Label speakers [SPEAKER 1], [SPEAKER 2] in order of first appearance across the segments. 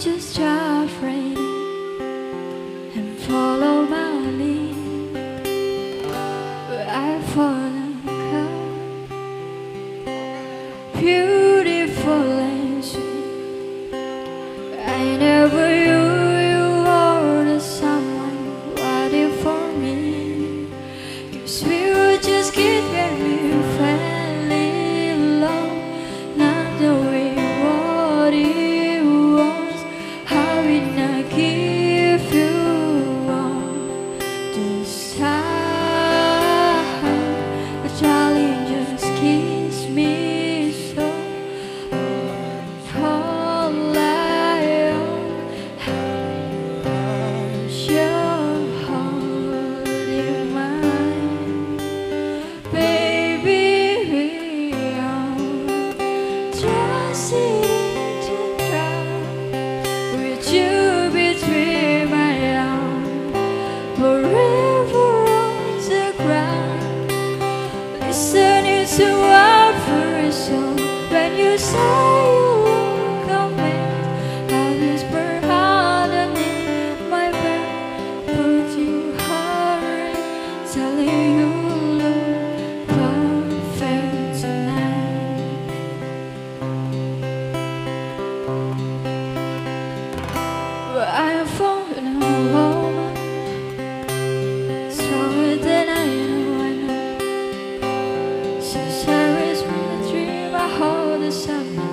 [SPEAKER 1] just try afraid and follow my lead. But I follow her beautiful and. I never. que This is from the dream I hold this summer.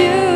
[SPEAKER 1] you.